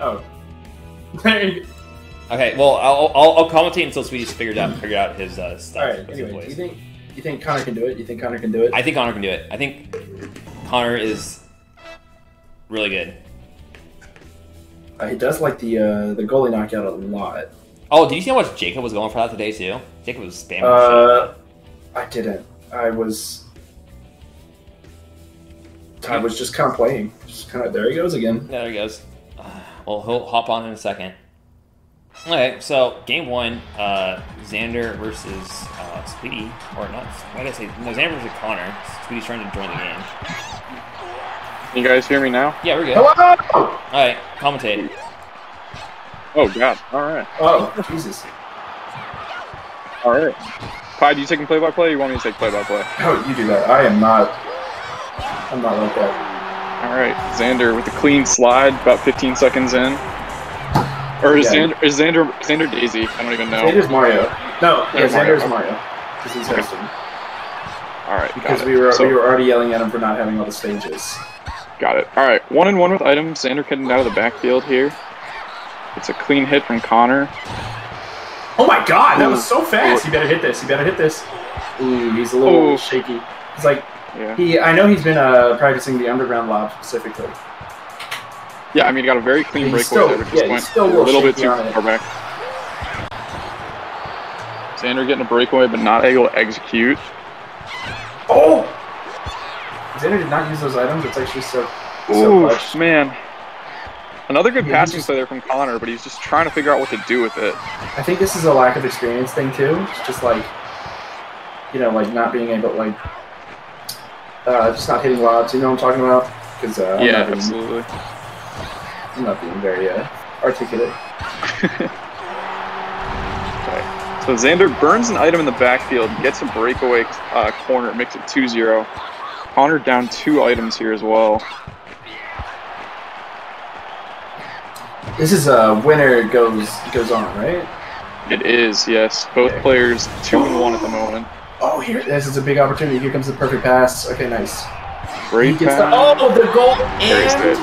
Oh. There you go. Okay, well, I'll, I'll, I'll commentate until Sweetie's figured out figured out his uh, stuff. All right. Anyway, do you think you think Conner can do it? You think Conner can do it? I think Conner can do it. I think Conner is really good. Uh, he does like the uh, the goalie knockout a lot. Oh, did you see how much Jacob was going for that today too? Jacob was spamming. Uh, I didn't. I was. I was just kind of playing. Just kind of there he goes again. Yeah, there he goes. Well, he'll hop on in a second. Okay, so game one, uh, Xander versus uh, Sweetie, or not? Why did I say no? Xander versus Conner. Sweetie's trying to join the game. You guys hear me now? Yeah, we're good. Hello. All right, commentate. Oh god. All right. Oh Jesus! All right. Pi, do you take play by play? Or you want me to take play by play? Oh, you do that. I am not. I'm not like that. All right. Xander with a clean slide, about 15 seconds in. Or is Yeah. Xander, is Xander Xander Daisy? I don't even know. Xander's Mario. No, yeah, Xander's Mario. Because he's Okay. hosting. All right. Because got we it. were So- we were already yelling at him for not having all the stages. Got it. All right, one and one with items. Xander getting out of the backfield here. It's a clean hit from Conner. Oh my God! That was so fast. You better hit this. You better hit this. Ooh, he's a little Ooh. shaky. He's like Yeah. he. I know he's been uh, practicing the underground lob specifically. Yeah, I mean, he got a very clean breakaway still- there, but yeah, just went still a little bit too far back. Xander getting a breakaway, but not able to execute. Oh! Xander did not use those items. It's actually so. so Ooh, clutch. man. Another good Yeah, passing just- play there from Conner, but he's just trying to figure out what to do with it. I think this is a lack of experience thing too. It's just like, you know, like not being able, like, uh, just not hitting lobs. You know what I'm talking about? Because uh, I'm, yeah, not being, absolutely. I'm not being very uh, articulate. Okay. So Xander burns an item in the backfield, gets a breakaway uh, corner, makes it 2-0. Conner down two items here as well. This is a uh, winner goes goes on, right? It is, yes. Both Okay. players two and one at the moment. Oh, here this is a big opportunity. Here comes the perfect pass. Okay, nice. Great he gets the, pass. oh, the goal and good.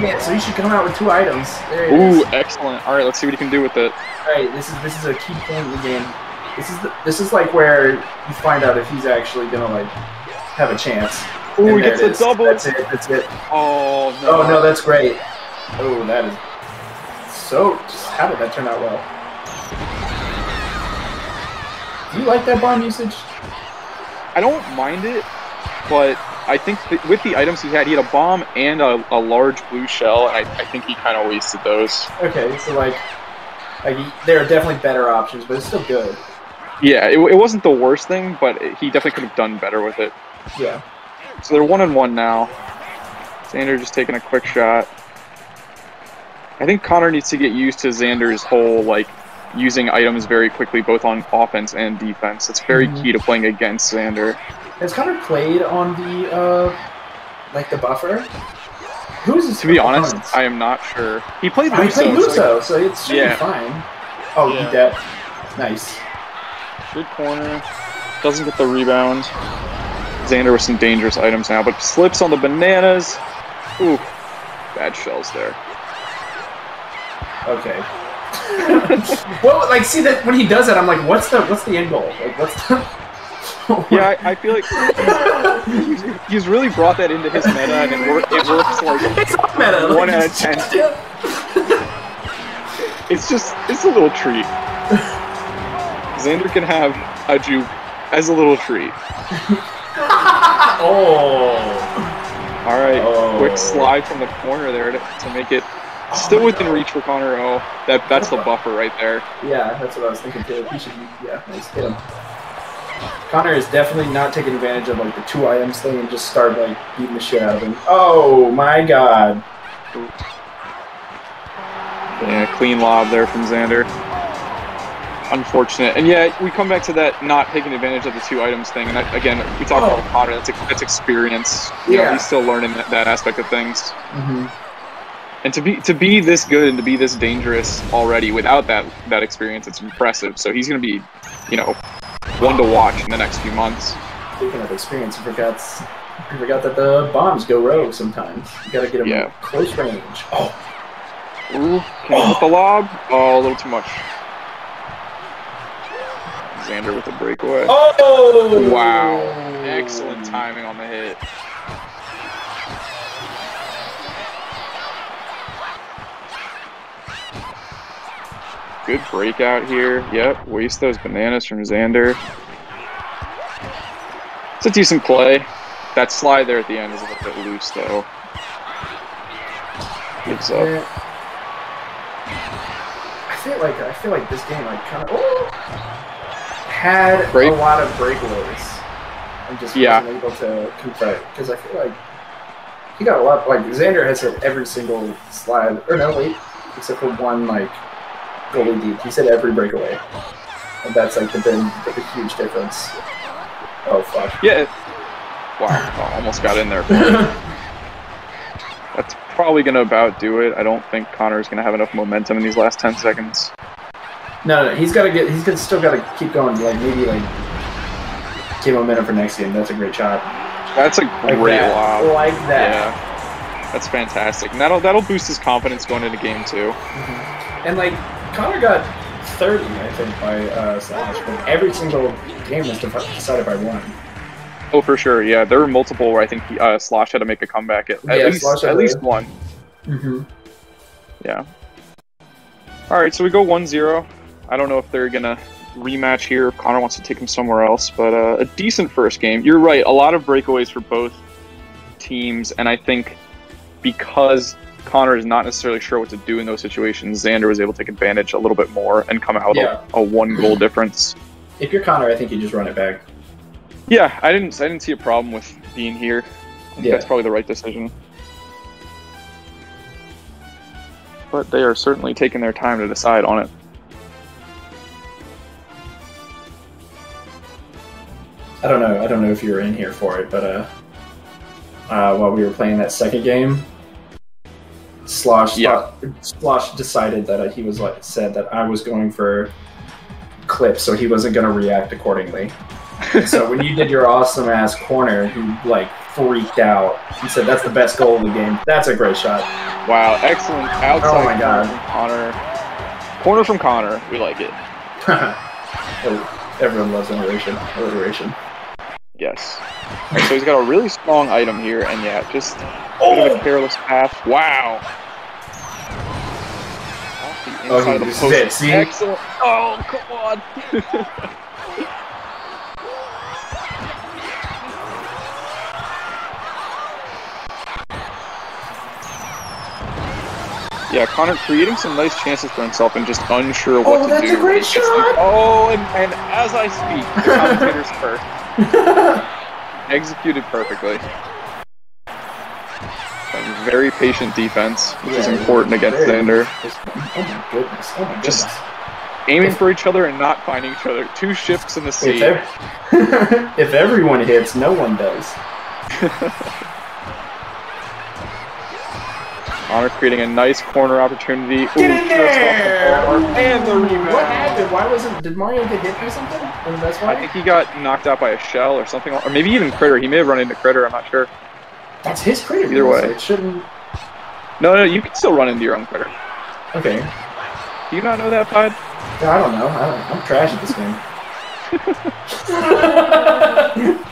yeah. So he should come out with two items. There Ooh, is. excellent. All right, let's see what he can do with it. All right, this is this is a key point in the game. This is the, this is like where you find out if he's actually gonna like have a chance. Ooh, he gets a double. That's it. That's it. Oh, no. Oh no, that's great. Oh, that is so. Just how did that turn out well? Do you like that bomb usage? I don't mind it, but I think with the items he had, he had a bomb and a, a large blue shell, and I, I think he kind of wasted those. Okay, so like, like there are definitely better options, but it's still good. Yeah, it, it wasn't the worst thing, but he definitely could have done better with it. Yeah. So they're one and one now. Xander just taking a quick shot. I think Conner needs to get used to Xander's whole like using items very quickly, both on offense and defense. It's very Mhm. key to playing against Xander. It's kind of played on the uh, like the buffer? Who's his To be honest, opponents? I am not sure. He played Oh, he played Luso, so Luso, so it should Yeah. be fine. Oh, Yeah. he dead. Nice. good corner. Doesn't get the rebound. Xander with some dangerous items now, but slips on the bananas. Ooh, bad shells there. Okay. well, like, see that when he does it, I'm like, what's the what's the end goal? Like, what's the? Yeah, I, I feel like he's, really brought that into his meta, and it, work, it works like it's meta. like, One out of it's ten. just- it's just it's a little treat. Xander can have a juke as a little treat. oh. All right, Oh. quick slide from the corner there to, to make it still within reach for Conner O. That that's the buffer right there. Yeah, that's what I was thinking too. He should, yeah, nice hit him. Conner is definitely not taking advantage of like the two items thing and just start like beating the shit out of him. Oh my god. Yeah, clean lob there from Xander. Unfortunate, and yeah, we come back to that not taking advantage of the two items thing. And that, again, we talk Oh. about Conner. That's that's experience. You know, Yeah. he's still learning that, that aspect of things. Mm-hmm. And to be to be this good and to be this dangerous already without that that experience, it's impressive. So he's going to be, you know, one to watch in the next few months. Speaking of experience, I forgot, I forgot that the bombs go rogue sometimes. You gotta get them Yeah. close range. Oh, Ooh, can you hit the lob? Oh, a little too much. Xander with the breakaway. Oh! Wow. Excellent timing on the hit. Good breakout here. Yep, waste those bananas from Xander. It's a decent play. That slide there at the end is a little bit loose, though. Gives up. Yeah. I feel like I feel like this game like kind of oh, had Break? a lot of breakaways and just Yeah. wasn't able to convert because I feel like he got a lot. Like Xander has hit every single slide, or no, wait, except for one like goalie deep. He said every breakaway, and that's like the been the, the huge difference. Oh fuck. Yeah. Wow, almost got in there. That's probably going to about do it. I don't think Conner's going to have enough momentum in these last 10 seconds. No, no, he's got to get. He's got, still got to keep going. Like maybe like get momentum for next game. That's a great shot. That's a Like great that. lob. Like that. Yeah. That's fantastic. And that'll that'll boost his confidence going into game two. Mm-hmm. And like Conner got 30, I think, by uh, Slash, but every single game was decided by one. Oh, for sure. Yeah, there were multiple where I think he, uh, Slosh had to make a comeback at, at Yeah, least Slosh at least one. Mm-hmm. Yeah. All right, so we go 1-0. I don't know if they're gonna rematch here if Conner wants to take him somewhere else, but uh, a decent first game. You're right. A lot of breakaways for both teams, and I think because Conner is not necessarily sure what to do in those situations, Xander was able to take advantage a little bit more and come out with Yeah. a, a one goal difference. If you're Conner, I think you just run it back. Yeah, I didn't I didn't see a problem with being here. Yeah. That's probably the right decision. But they are certainly taking their time to decide on it. I don't know. I don't know if you were in here for it, but uh, uh, while we were playing that second game, Slosh Yeah. thought- Slosh decided that he was like said that I was going for clips, so he wasn't going to react accordingly. so when you did your awesome ass corner, he like freaked out. He said that's the best goal of the game. That's a great shot. Wow, excellent outside Oh my God. corner from Conner. Corner from Conner. We like it. Everyone loves alliteration. Alliteration. Yes. Right, so he's got a really strong item here, and yeah, just a bit Oh! of a oh! careless pass. Wow. Oh, he- the post. it, see? Excellent. Oh, come on. Yeah, Conner creating some nice chances for himself and just unsure what Oh, to that's do. a great It's like, shot! oh, and, and as I speak, the commentator's first. Executed perfectly. And very patient defense, which is important against very- Xander. Oh my goodness. Oh my goodness. Just- Aiming for each other and not finding each other. Two ships in the If, sea. ev- if everyone hits, no one does. Conner creating a nice corner opportunity. Ooh, Get in there! the. And the rebound. What happened? Why wasn't? Did Mario get hit by something? And that's why. I think he got knocked out by a shell or something, or maybe even Critter. He may have run into Critter. I'm not sure. that's his critter. Either way. so It shouldn't. No, no, you can still run into your own Critter. Okay. Do you not know that, Pod? Yeah, I don't know. I don't, I'm trash at this game.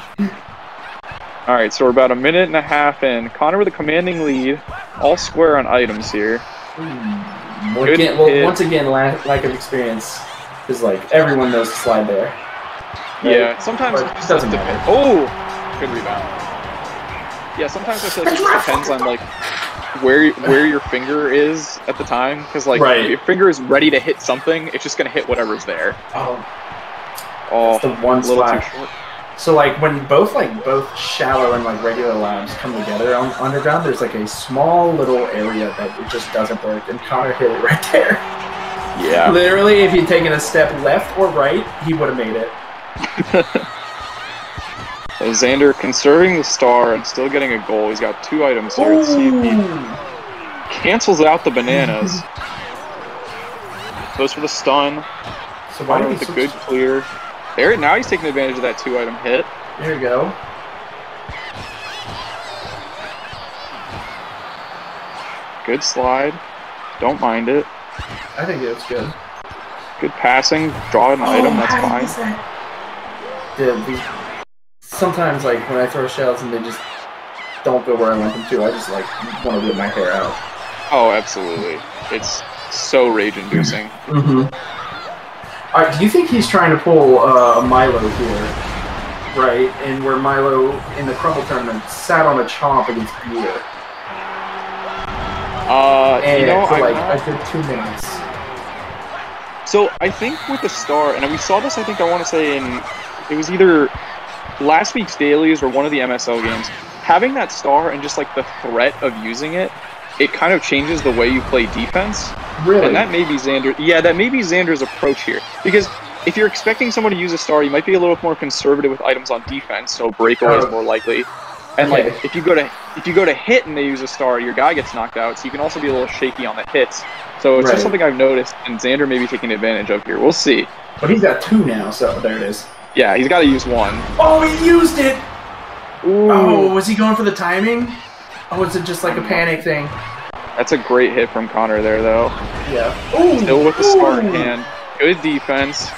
All right, so we're about a minute and a half in. Conner with a commanding lead, all square on items here. Well, Good again, well, once again, lack, lack of experience is like everyone knows to slide there. Yeah, sometimes it just doesn't depends. matter. Oh, good rebound. Yeah, sometimes I feel like it just depends on like where where your finger is at the time, because like Right. if your finger is ready to hit something, it's just gonna hit whatever's there. Oh, Oh, it's the one little too short. So like when both like both shallow and like regular labs come together on underground, there's like a small little area that it just doesn't work, and Conner hit it right there. Yeah. Literally, if he'd taken a step left or right, he would have made it. Xander conserving the star and still getting a goal. He's got two items here. Let's see if he cancels out the bananas. Goes for the stun. So why with he a good clear. There, now he's taking advantage of that two item hit. There you go. Good slide. Don't mind it. I think it's good. Good passing. Draw an item. That's fine. that? Dude, these, sometimes like when I throw shells and they just don't go where I want them to, I just like want to rip my hair out. Oh, absolutely. It's so rage-inducing. Mm-hmm. All right, do you think he's trying to pull uh, a Milo here, right? And where Milo in the Crumble tournament sat on a chomp against Bueller, Uh, and you know, for like a good two minutes. So I think with the star, and we saw this. I think I want to say in it was either last week's dailies or one of the MSL games. Having that star and just like the threat of using it, it kind of changes the way you play defense. Really? And that may be Xander. Yeah, that may be Xander's approach here. Because if you're expecting someone to use a star, you might be a little more conservative with items on defense, so breakaway is Oh. more likely. And Okay. like if you go to if you go to hit and they use a star, your guy gets knocked out. So you can also be a little shaky on the hits. So it's Right. just something I've noticed, and Xander may be taking advantage of here. We'll see. but he's got two now, so there it is. Yeah, he's got to use one. Oh, he used it! Ooh, Oh, was he going for the timing? Oh, was it just like a panic thing? that's a great hit from Conner there, though. Yeah. Ooh, Still with the star in ooh. hand. Good defense.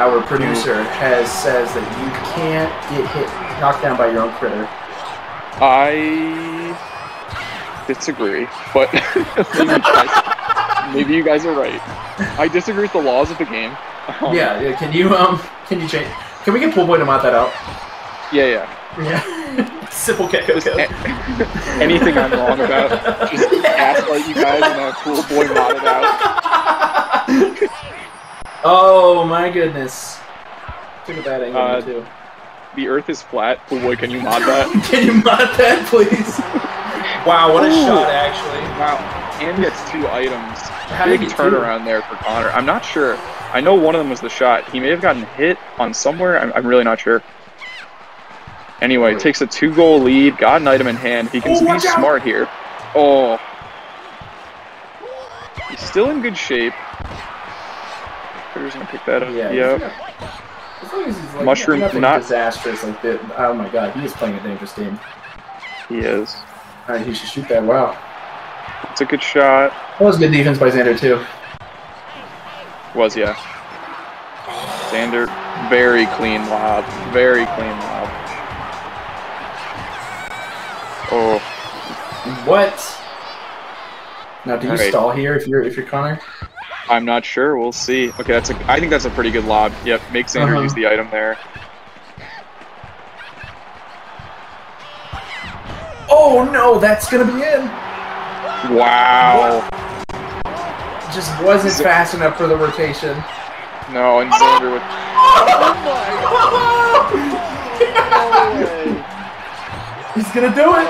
Our producer has says that you can't get hit, knocked down by your own critter. I disagree, but maybe, you guys, maybe you guys are right. I disagree with the laws of the game. Um, Yeah, yeah. Can you um? Can you change? Can we get Pool Boy to mod that out? yeah, yeah. Yeah. Simple Gecko Just a- anything I'm wrong about, just gaslight you guys and have cool boy modded out. oh my goodness. Took a bad angle Uh, too. The Earth is flat. Cool boy, can you mod that? Can you mod that, please? Wow, what a Ooh. shot, actually. Wow. And gets two items. How Big turnaround there for Conner. I'm not sure. I know one of them was the shot. He may have gotten hit on somewhere. I'm, I'm really not sure. Anyway, takes a two goal lead, got an item in hand. He can Oh, be watch out! smart here. Oh. He's still in good shape. Critter's gonna pick that up. Yeah. Yep. As long as he's like Mushroom nothing not- disastrous like that. Oh my god, he is playing a dangerous game. He is. Alright, he should shoot that. Wow. It's a good shot. That was good defense by Xander too. Was, yeah. Xander, very clean lob. Very clean lob. Oh, What? Now, do you Alright. stall here if you're if you're Conner? I'm not sure. We'll see. Okay, that's a. I think that's a pretty good lob. Yep, make Xander Uh-huh. use the item there. Oh no, that's gonna be in. Wow. Just wasn't Z- fast enough for the rotation. No, and Xander with. He's gonna do it.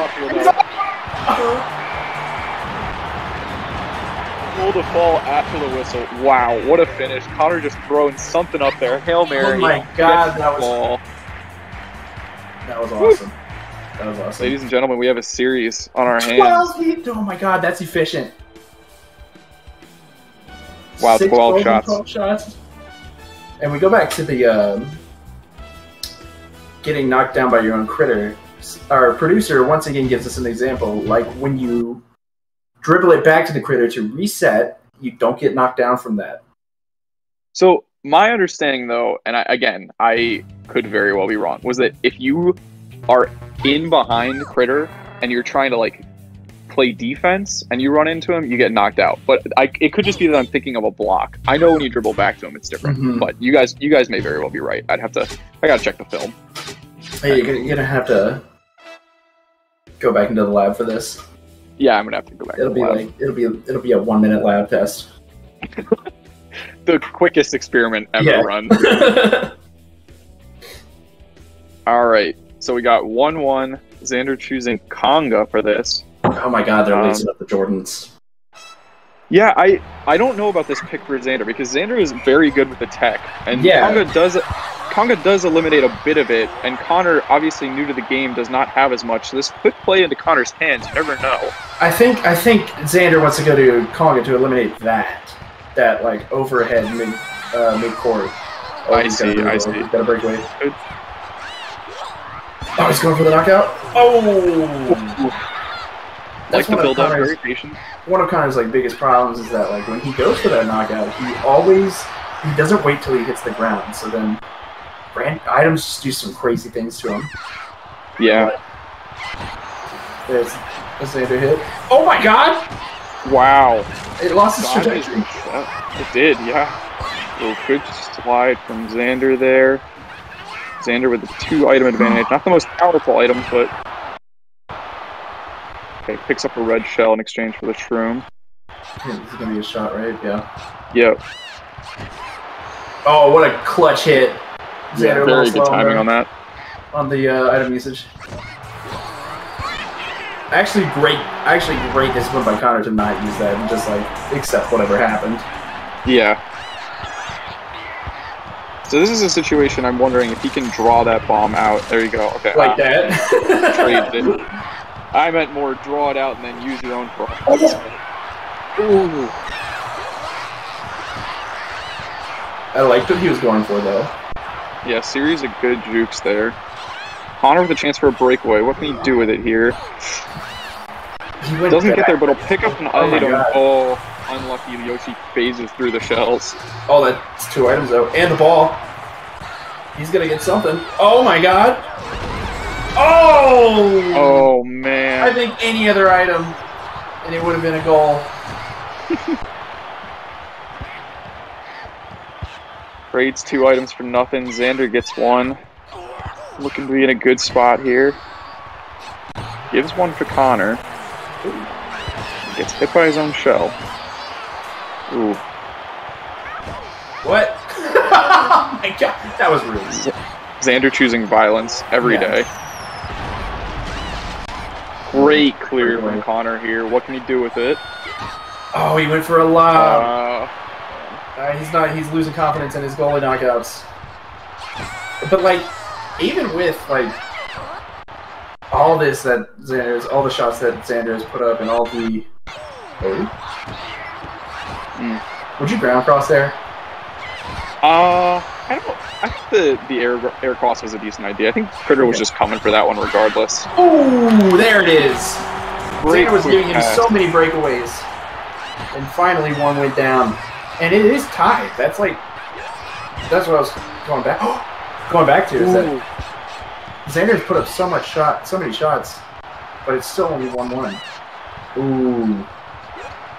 Pull the fall after the whistle. Wow, what a finish! Conner just throwing something up there. Hail oh Mary. Oh my God, that was- ball. That was awesome. That was awesome. Ladies and gentlemen, we have a series on our hands. Twelve feet. Oh my god, that's efficient. Wow, Six 12 goals in shots. 12 shots. And we go back to the um, getting knocked down by your own critter. Our producer once again gives us an example. Like when you dribble it back to the critter to reset, you don't get knocked down from that. So my understanding, though, and I, again, I could very well be wrong, was that if you are in behind critter and you're trying to like play defense and you run into him, you get knocked out. But I, it could just be that I'm thinking of a block. I know when you dribble back to him, it's different. Mhm. But you guys, you guys may very well be right. I'd have to. I gotta check the film. Hey, you're, gonna, you're gonna have to go back into the lab for this. Yeah, I'm gonna have to go back. It'll the be lab. like it'll be it'll be a one minute lab test. the quickest experiment ever Yeah. run. All right, so we got one one. Xander choosing Conga for this. Oh my god, they're Um, lacing up the Jordans. Yeah, I I don't know about this pick for Xander because Xander is very good with the tech, and Yeah. Conga does Conga does eliminate a bit of it, and Conner, obviously new to the game, does not have as much. So this could play into Conner's hands. You never know. I think I think Xander wants to go to Conga to eliminate that that like overhead mid uh, mid court. I see, I see. Got to break away. Oh, he's going for the knockout. Oh, like that's to one of build up, one of Conner's like biggest problems is that like when he goes for that knockout, he always he doesn't wait till he hits the ground. So then, brand items just do some crazy things to him. Yeah. There's a Xander hit. Oh my God! Wow. It lost its God, trajectory. It did, yeah. A good slide from Xander there. Xander with the two item advantage. Not the most powerful item, but. Okay, picks up a red shell in exchange for the shroom. This is gonna be a shot, right? Yeah. Yep. Oh, what a clutch hit! Yeah, very good timing on that. on the uh, item usage. Actually, great. Actually, great discipline by Conner to not use that and just like accept whatever happened. Yeah. So this is a situation I'm wondering if he can draw that bomb out. There you go. Okay. Like ah, that. it. I meant more draw it out and then use your own for. Ooh. I liked what he was going for though. Yeah, series of good jukes there. Honor with a chance for a breakaway. What can he do with it here? He went Doesn't get there, but he'll pick up an Oh item. Oh, unlucky. Yoshi phases through the shells. Oh, that's two items though, and the ball. He's gonna get something. Oh my god! Oh! Oh man. I think any other item, and it would have been a goal. Trades two items for nothing. Xander gets one. Looking to be in a good spot here. Gives one for Conner. Gets hit by his own shell. Ooh. What? oh my god, that was rude. Xander choosing violence every Yeah. day. Great clear from Conner here. What can he do with it? Oh, he went for a lob. Uh, Uh, he's not. He's losing confidence in his goalie knockouts. But like, even with like all this that Xander's, all the shots that Xander has put up, and all the. Oh. Hmm. Would you ground cross there? uh, I don't. I think the the air air cross was a decent idea. I think Critter was just coming for that one regardless. Oh, there it is. Great Xander was giving him pass. so many breakaways, and finally one went down, and it is tied. That's like, that's what I was going back, going back to is that Xander's put up so much shot, so many shots, but it's still only one one. Ooh.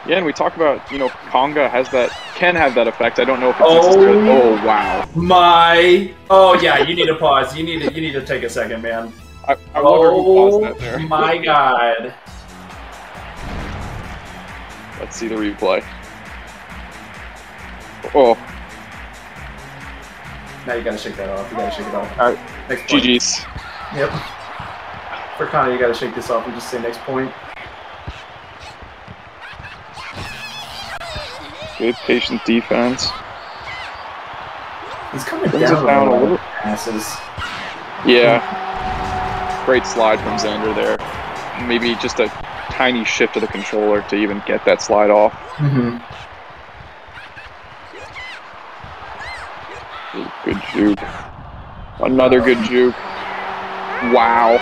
Yeah, and we talk about you know Conga has that can have that effect. I don't know if it's necessarily. Oh. Oh wow! My. Oh yeah, you need to pause. You need to. You need to take a second, man. I, I Oh paused that there. my god. Let's see the replay. Oh, Now you gotta shake that off. You gotta shake it off. Alright. Next point. GG's. Yep. For Conner, you gotta shake this off and just say next point. Good patient defense. He's coming Brings down, down a little- passes. Yeah. Great slide from Xander there. Maybe just a tiny shift of the controller to even get that slide off. Mm-hmm. Good juke. Another good juke. Wow.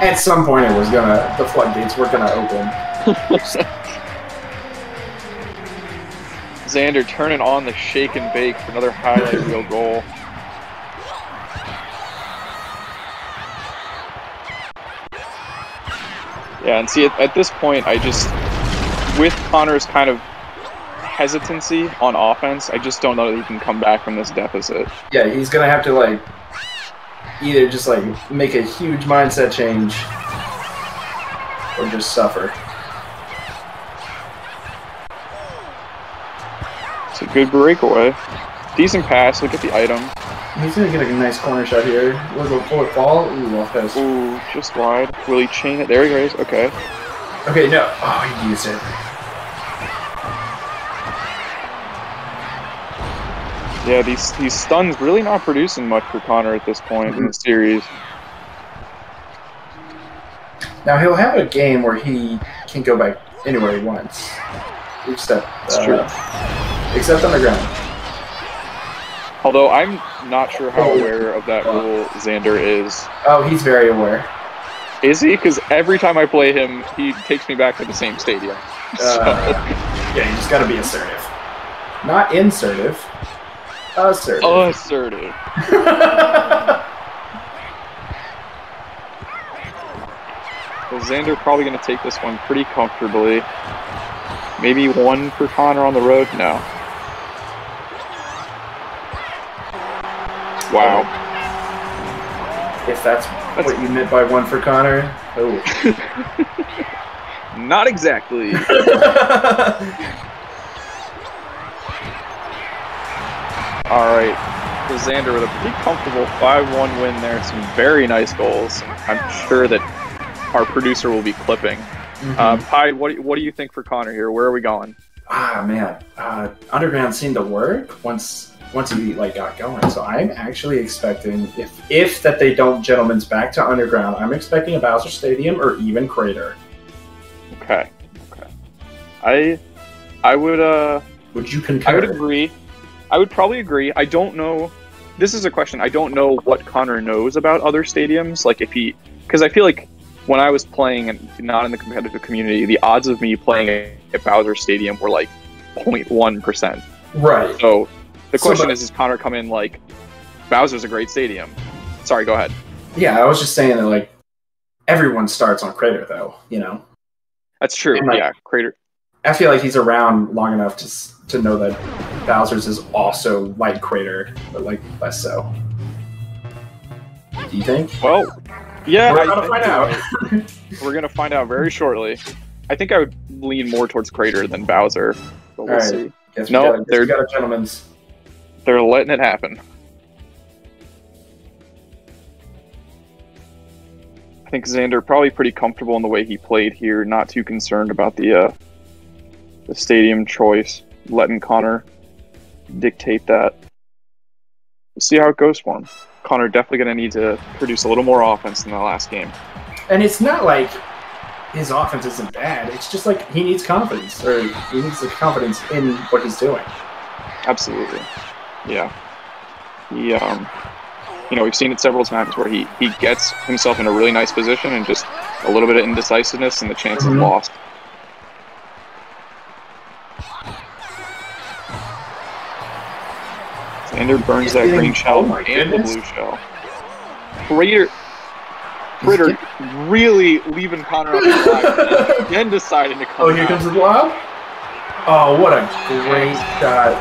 At some point, it was gonna. The floodgates were gonna open. Xander turning on the shake and bake for another highlight reel goal. Yeah, and see, at, at this point, I just, with Conner's kind of hesitancy on offense, I just don't know that he can come back from this deficit. Yeah, he's gonna have to like either just like make a huge mindset change or just suffer. It's a good breakaway. Decent pass, look at the item. He's gonna get a nice corner shot here. We'll go it ball. Ooh, off. Ooh, just wide. Will he chain it? There he goes. Okay. Okay, no. Oh, he used it. Yeah, these these stuns really not producing much for Conner at this point in the series. Now he'll have a game where he can go back anywhere he wants, except That's uh, true. Except on the ground. Although I'm not sure how aware of that rule Xander is. Oh, he's very aware. Is he? Because every time I play him, he takes me back to the same stadium. So, Uh, yeah, you just gotta be assertive. Not insertive. Assertive. assertive. So Xander probably going to take this one pretty comfortably. Maybe one for Conner on the road? No. Wow. if that's what you meant by one for Conner. Oh. Not exactly. All right. Xander with a pretty comfortable 5-1 win there. Some very nice goals. I'm sure that our producer will be clipping. Mhm. Uh, Pi, what, do- what do you think for Conner here? Where are we going? ah man, uh, underground seemed to work once once he like got going. So I'm actually expecting if if that they don't gentlemen's back to underground, I'm expecting a Bowser Stadium or even Crater. Okay. Okay. I I would uh Would you concur? I would agree. I would probably agree. I don't know. This is a question. I don't know what Conner knows about other stadiums. Like if he, because I feel like when I was playing and not in the competitive community, the odds of me playing at Bowser Stadium were like 0.1 percent. Right. So the question is, does Conner come in like Bowser's a great stadium? Sorry, go ahead. Yeah, I was just saying that like everyone starts on Crater though. You know, That's true. Like- yeah, Crater. I feel like he's around long enough to to know that Bowser's is also like Crater, but like less so. Do you think? Well, yeah, We're gonna find out. We're gonna find out very shortly. I think I would lean more towards Crater than Bowser, but we'll Alright. see. Guess we No, got, guess they're- we got a gentleman's. They're letting it happen. I think Xander probably pretty comfortable in the way he played here, not too concerned about the uh, the stadium choice, letting Conner dictate that. We'll see how it goes for him. Conner definitely going to need to produce a little more offense than the last game. And it's not like his offense isn't bad. It's just like he needs confidence, or he needs the confidence in what he's doing. Absolutely. Yeah. He, um, you know, we've seen it several times where he, he gets himself in a really nice position and just a little bit of indecisiveness and the chance Mhm. of lost. Xander burns that green shell oh and the blue shell. Crater, Critter really leaving Conner on the line, then deciding to come Oh, here out. comes the blob. Oh, what a great shot!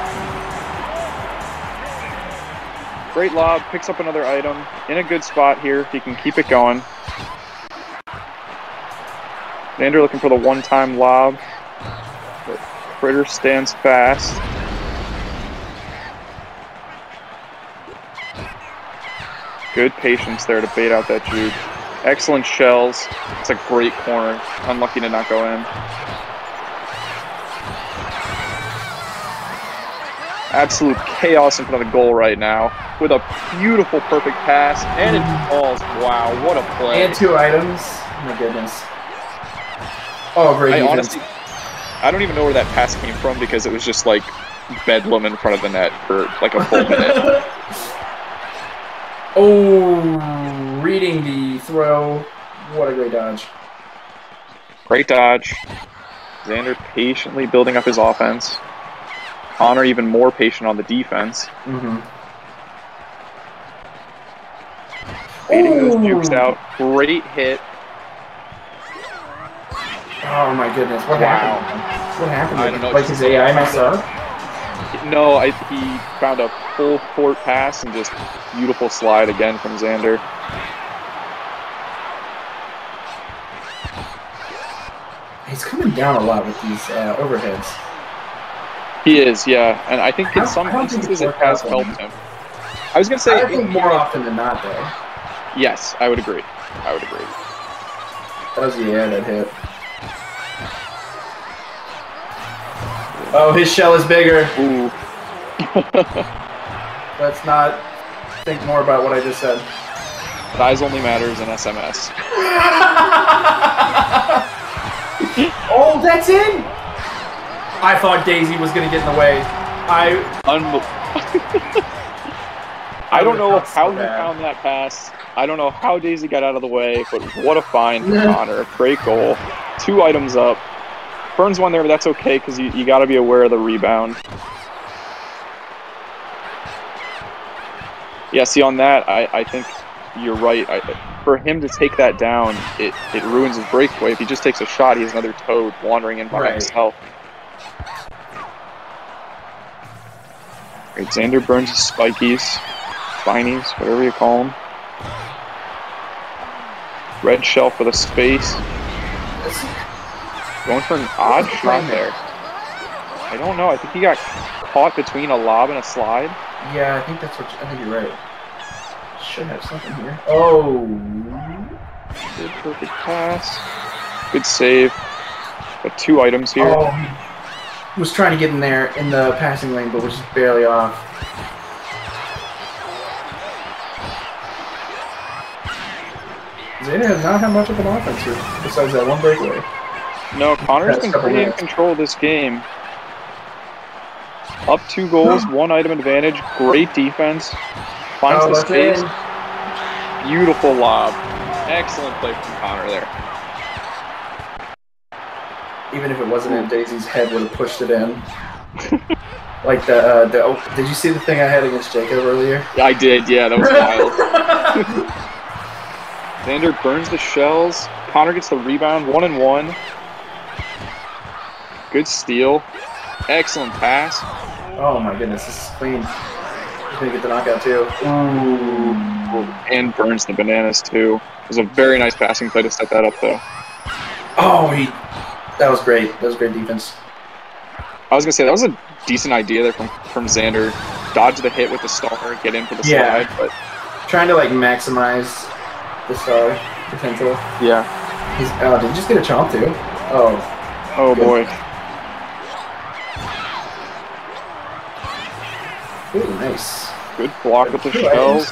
Great lob, picks up another item. In a good spot here. He can keep it going. Xander looking for the one-time lob. But Critter stands fast. Good patience there to bait out that juke. Excellent shells. It's a great corner. Unlucky to not go in. Absolute chaos in front of the goal right now with a beautiful, perfect pass, and it falls. Wow, what a play! And two items. My goodness. Oh, great I honestly, I don't even know where that pass came from because it was just like bedlam in front of the net for like a full minute. oh, reading the throw. What a great dodge. Great dodge. Xander patiently building up his offense. Conner even more patient on the defense, Mm-hmm. baiting those Ooh. jukes out. Great hit. Oh my goodness, what Wow. happened? What happened? I don't know, Like his AI messed up? No, I, he found a full court pass and just beautiful slide again from Xander. He's coming down a lot with these uh, overheads. He is, yeah, and I think I in some instances it has helped him. I was gonna say, I think more often than not, though. yes, I would agree. I would agree. That was the air that hit. Oh, his shell is bigger. Ooh, Let's not think more about what I just said. size only matters in SMS. oh, that's in! I thought Daisy was gonna get in the way. I Unbe- I don't know That was so how he bad. found that pass. I don't know how Daisy got out of the way, but what a find for Conner. Great goal. Two items up. Burns one there, but that's okay because you, you got to be aware of the rebound. Yeah, see, on that, I, I think you're right. I, for him to take that down, it, it ruins his breakaway. If he just takes a shot, he has another toad wandering in by Right. himself. Right, Xander burns his spikies, spinies, whatever you call them. Red shell for the space. Going for an odd shot there. I don't know. I think he got caught between a lob and a slide. Yeah, I think that's what. I think you're right. Should have something here. Oh. Good perfect pass. Good save. Got two items here. Oh. Was trying to get in there in the passing lane, but was just barely off. Xander has not had much of an offense here, besides that one breakaway. No, Conner's been pretty in control of this game. Up two goals, one item advantage. Great defense. Finds Oh, the space. in. Beautiful lob. Excellent play from Conner there. Even if it wasn't in, Daisy's head would have pushed it in. like the uh, the. Oh, did you see the thing I had against Jacob earlier? I did, yeah, that was wild. Xander burns the shells. Conner gets the rebound, one and one. Good steal. Excellent pass. oh my goodness, this is clean. He's gonna get the knockout too. Ooh. And burns the bananas too. It was a very nice passing play to set that up though. Oh, he. That was great. That was great defense. I was gonna say that was a decent idea there from from Xander. Dodge the hit with the star, get in for the Yeah. slide, but Trying to like maximize the star potential. yeah. He's. Oh, did he just get a chomp too? Oh. Oh boy. Ooh, nice. Good block with the shells.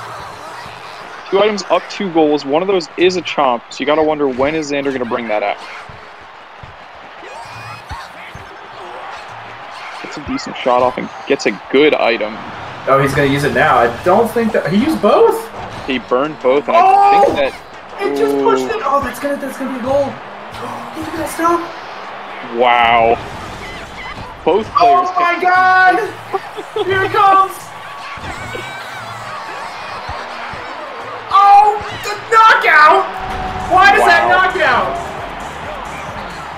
Two items up two goals. One of those is a chomp, so you gotta wonder when is Xander gonna bring that out. Decent shot off and gets a good item. Oh, he's gonna use it now. I don't think that he used both. He burned both, and I Oh! think that It just pushed it. Oh, that's gonna that's gonna be a goal. He's gonna stop. wow. Both oh players. Oh my God! Here it comes. Oh, the knockout! Why does that Wow. knock it out?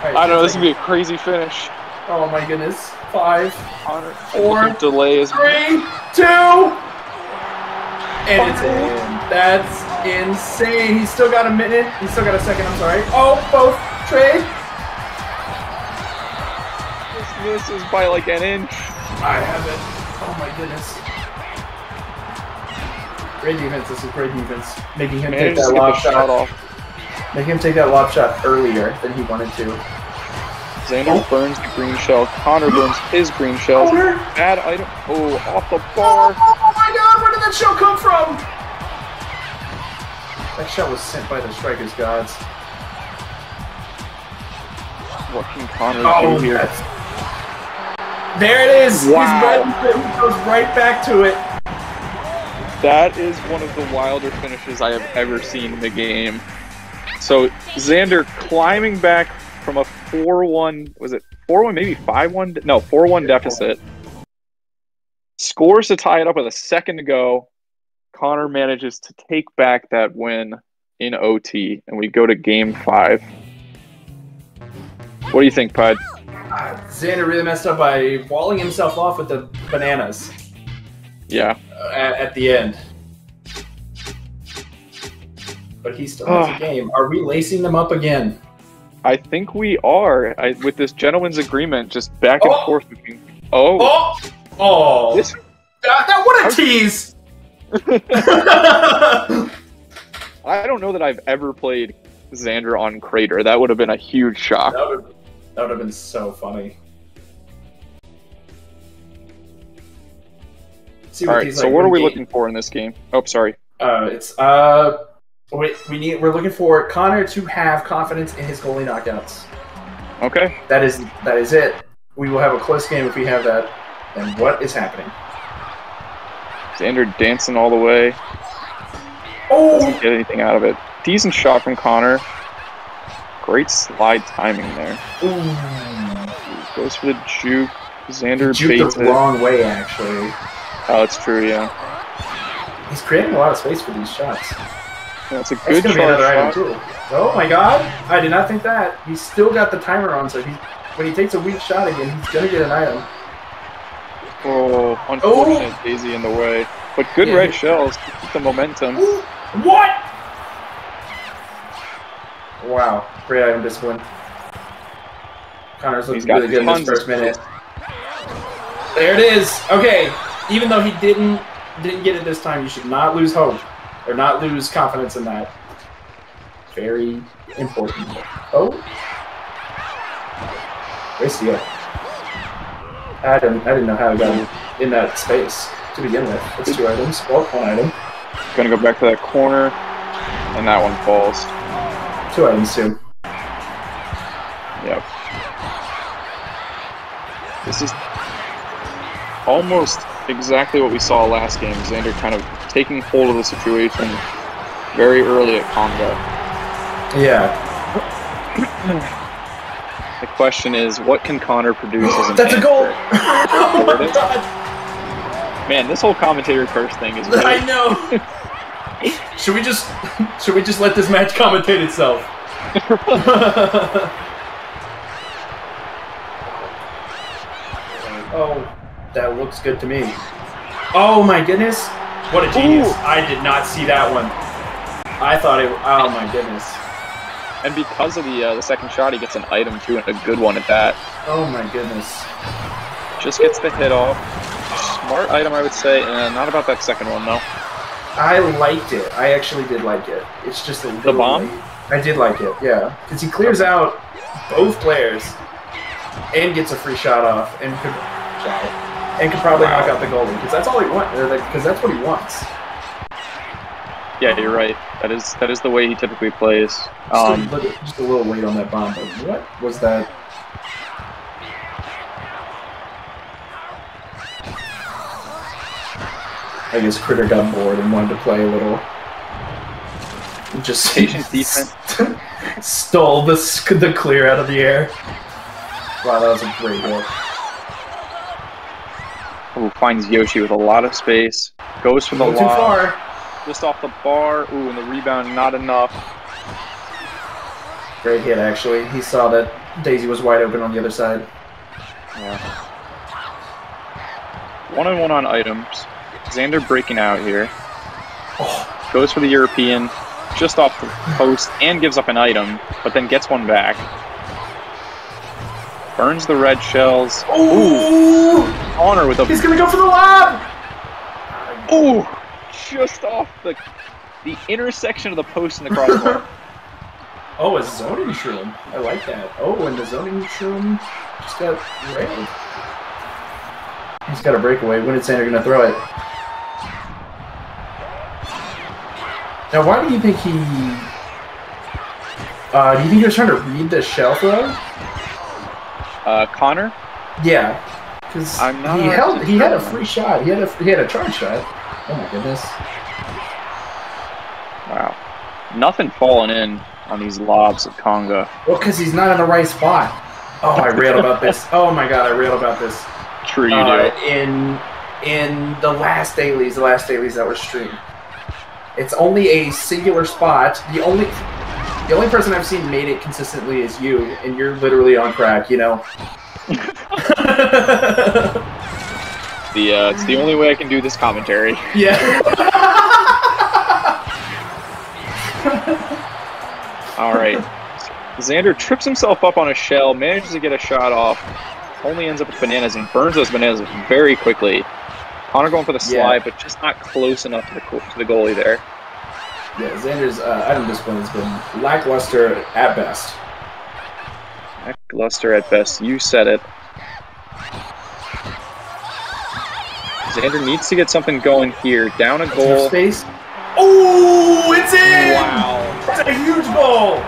Alright, I don't know. This would be a crazy finish. Like- Oh my goodness. Five, Conner, Four, delay is three, two, and it's in. That's insane. He's still got a minute. He's still got a second. I'm sorry. Oh, both trade. This misses by like an inch. I have it. Oh my goodness. Great defense. This is great defense. Making him take that to lob shot shot. off. Making him take that lob shot earlier than he wanted to. Xander burns the green shell. Conner burns his green shell. Corner. Bad item. Oh, off the Oh, bar. oh my god, where did that shell come from? That shell was sent by the strikers gods. What can Conner Oh, do here? that's... There it is. Wow. He's right, he goes right back to it. That is one of the wilder finishes I have ever seen in the game. So Xander climbing back from a 4-1, was it 4-1, maybe 5-1? No, 4-1 deficit. Scores to tie it up with a second to go. Conner manages to take back that win in OT, and we go to game five. What do you think, Pud? Uh, Xander really messed up by walling himself off with the bananas Yeah. uh, at, at the end. But he still has Ah. a game. Are we lacing them up again? I think we are I, with this gentleman's agreement, just back and Oh. forth between. Oh, Oh! Oh! This- that, that, what a tease! I don't know that I've ever played Xander on Crater. That would have been a huge shock. That would, that would have been so funny. See All right, so like what are we game- looking for in this game? Oh, sorry. Uh, it's uh, wait, we need. We're looking for Conner to have confidence in his goalie knockouts. Okay. That is that is it. We will have a close game if we have that. And what is happening? Xander dancing all the way. Oh, Doesn't get anything out of it. Decent shot from Conner. Great slide timing there. Ooh. Goes for the juke. Xander Juked baits the it. wrong way, actually. Oh, it's true, yeah. He's creating a lot of space for these shots. That's a That's good gonna be charge another item too. Oh my god! I did not think that. He's still got the timer on, so he when he takes a weak shot again, he's gonna get an item. Oh, oh. unfortunate Daisy in the way. But good Yeah. red shells to keep the momentum. What? Wow, great item discipline. Conner's looking really good in this first minute. There it is. Okay, even though he didn't didn't get it this time, you should not lose hope or not lose confidence in that. Very important. Oh, great steal. I didn't I didn't know how I got in that space to begin with. It's two items. Well, one item. Gonna go back to that corner, and that one falls. Two items too. Yep. This is almost exactly what we saw last game. Xander kind of taking hold of the situation very early at Konga. Yeah. The question is, what can Conner produce as an That's a goal! oh my god! Man, this whole commentator curse thing is I know. should we just should we just let this match commentate itself? oh, that looks good to me. Oh my goodness! What a genius! Ooh. I did not see that one. I thought it. Oh my goodness! And because of the uh, the second shot, he gets an item too, and a good one at that. Oh my goodness! Just gets the hit off. Smart item, I would say. Uh, not about that second one though. I liked it. I actually did like it. It's just a little bomb? late. I did like it, yeah, because he clears out both players and gets a free shot off and could wow, and could probably Wow. knock out the goalie because that's all he wants. Because that's what he wants. Yeah, you're right. That is that is the way he typically plays. Just, Um, a, little, just a little late on that bomb. But what was that? I guess Critter got bored and wanted to play a little. Just Patient defense. stole the the clear out of the air. Wow, that was a great goal. Ooh, finds Yoshi with a lot of space. Goes for the Go too lob. far. Just off the bar. Ooh, and the rebound not enough. Great hit, actually. He saw that Daisy was wide open on the other side. Yeah. One on one on items. Xander breaking out here. Oh, Goes for the European. Just off the post and gives up an item, but then gets one back. Burns the red shells. Ooh! Honor with a He's gonna go for the lob! Ooh, just off the the intersection of the post and the crossbar. Oh, a zoning shroom. I like that. Oh, and the zoning shroom just got railed. He's got a breakaway. When is Xander gonna throw it? Now, why do you think he? Uh, do you think he was trying to read the shell throw? uh, Conner, Yeah, because I'm not he held. He had a free shot. He had a. He had a charge shot. Oh my goodness. wow, nothing falling in on these lobs of Konga. Well, because he's not in the right spot. Oh, I railed about this. Oh my god, I railed about this. True, you uh, do. in in the last dailies, the last dailies that were streamed. It's only a singular spot. The only the only person I've seen made it consistently is you, and you're literally on crack. You know. The uh, it's the only way I can do this commentary. yeah. All right, Xander trips himself up on a shell, manages to get a shot off, only ends up with bananas and burns those bananas very quickly. Conner going for the Yeah. slide, but just not close enough to the, to the goalie there. yeah. Xander's uh, item discipline has been lackluster at best. Lackluster at best. You said it. Xander needs to get something going here. Down a goal. space. Oh, it's in! Wow. That's a huge goal.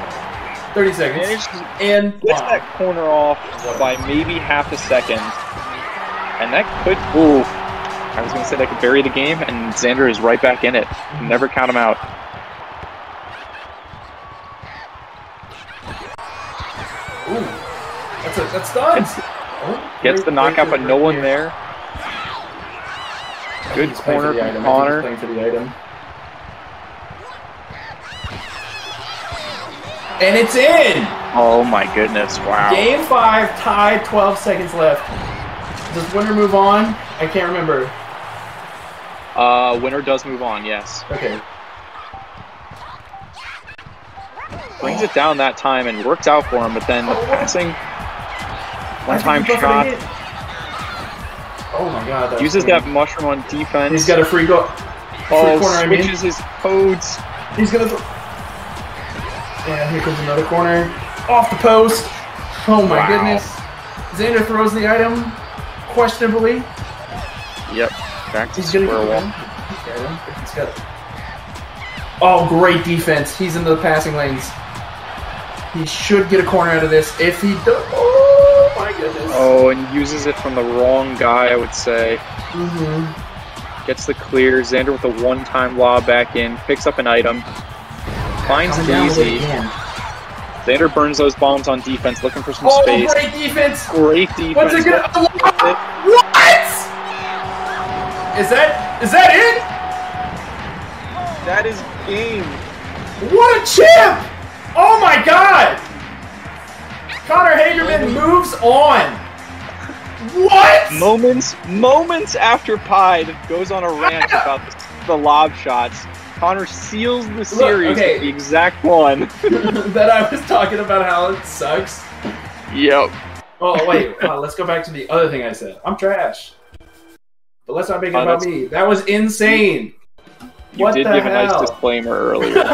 Thirty seconds. Managed to And gets wow. that corner off by maybe half a second. And that could. Ooh. I was gonna say that could bury the game, and Xander is right back in it. Never count him out. Ooh, that's a, that's done. Oh, Gets the knockout, great but no one there. Good He's playing for corner the from item. I think Conner. he's for the item. And it's in! Oh my goodness! Wow. Game five, tied, 12 seconds left. Does winner move on? I can't remember. Uh, winner does move on. Yes. Okay. Brings it down that time and works out for him, but then the Oh, passing one-time shot it. Oh my god. That's uses that mushroom on defense. He's got a free go. oh, free corner, I mean. switches his codes. He's gonna. Th- and here comes another corner. Off the post. Oh my Wow. goodness. Xander throws the item questionably. Yep. Back to He's gonna square one. one. He's got it. Oh, great defense. He's in the passing lanes. He should get a corner out of this if he does. Oh goodness. Oh, and uses it from the wrong guy, I would say. Mm-hmm. Gets the clear. Xander with a one-time lob back in, picks up an item, finds Coming down Daisy. Xander burns those bombs on defense, looking for some Oh, space. great defense. Great defense. What's it gonna? With it. What? Is that is that it? That is game. What a chip! Oh my god! Conner Hagerman moves on. What? Moments, moments after Pied goes on a rant about the, the lob shots, Conner seals the series okay. with the exact one. that I was talking about how it sucks. yep. Oh wait, uh, let's go back to the other thing I said. I'm trash. But let's not make it Oh, about that's- me. That was insane. You What did give a nice disclaimer earlier.